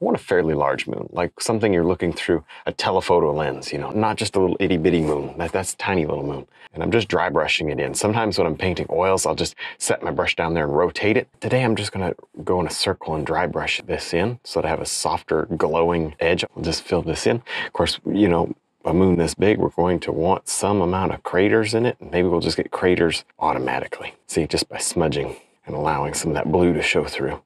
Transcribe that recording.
I want a fairly large moon, like something you're looking through a telephoto lens, you know, not just a little itty bitty moon. That, that's tiny little moon. And I'm just dry brushing it in. Sometimes when I'm painting oils, I'll just set my brush down there and rotate it. Today I'm just gonna go in a circle and dry brush this in so that I have a softer glowing edge. I'll just fill this in. Of course, you know, a moon this big, we're going to want some amount of craters in it. Maybe we'll just get craters automatically. See, just by smudging and allowing some of that blue to show through.